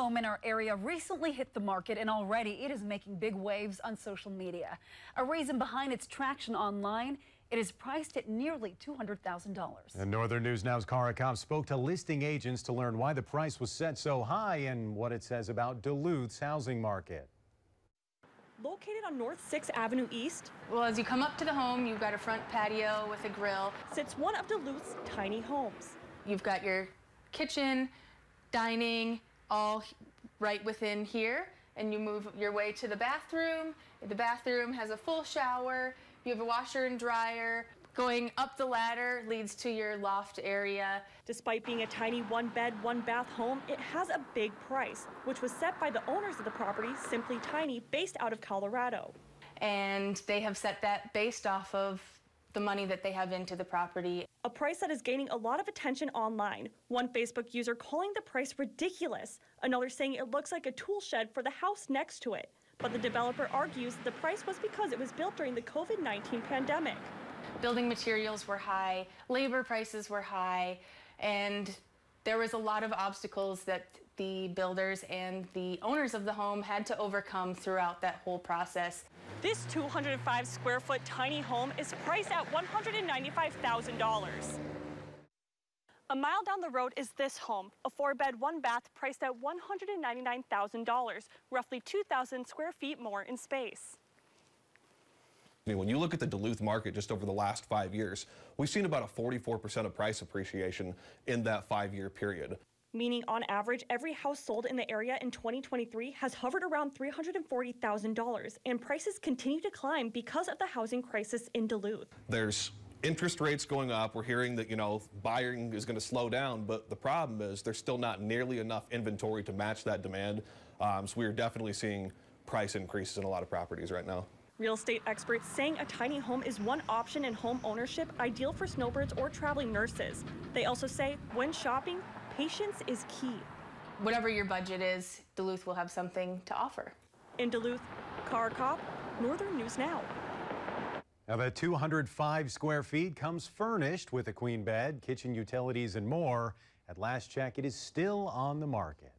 home in our area recently hit the market and already it is making big waves on social media. A reason behind its traction online, it is priced at nearly $200,000. And Northern News Now's Cara Kopp spoke to listing agents to learn why the price was set so high and what it says about Duluth's housing market. Located on North 6th Avenue East, Well, as you come up to the home, you've got a front patio with a grill. sits one of Duluth's tiny homes. You've got your kitchen, dining, all right within here. And you move your way to the bathroom. The bathroom has a full shower. You have a washer and dryer. Going up the ladder leads to your loft area. Despite being a tiny one bed, one bath home, it has a big price, which was set by the owners of the property, Simply Tiny, based out of Colorado. And they have set that based off of the money that they have into the property. A price that is gaining a lot of attention online. One Facebook user calling the price ridiculous, another saying it looks like a tool shed for the house next to it. But the developer argues the price was because it was built during the COVID 19 pandemic. building materials were high, labor prices were high, and there was a lot of obstacles that the builders and the owners of the home had to overcome throughout that whole process. This 205 square foot tiny home is priced at $195,000. A mile down the road is this home, a four bed, one bath priced at $199,000, roughly 2,000 square feet more in space. I mean, when you look at the Duluth market just over the last five years, we've seen about a 44% of price appreciation in that five year period. Meaning, on average, every house sold in the area in 2023 has hovered around $340,000, and prices continue to climb because of the housing crisis in Duluth. There's interest rates going up. We're hearing that, you know, buying is going to slow down, but the problem is there's still not nearly enough inventory to match that demand. Um, so we're definitely seeing price increases in a lot of properties right now. Real estate experts saying a tiny home is one option in home ownership ideal for snowbirds or traveling nurses. They also say when shopping, patience is key. Whatever your budget is, Duluth will have something to offer. In Duluth, Cara Kopp, Northern News Now. Now, that 205 square feet comes furnished with a queen bed, kitchen utilities, and more. At last check, it is still on the market.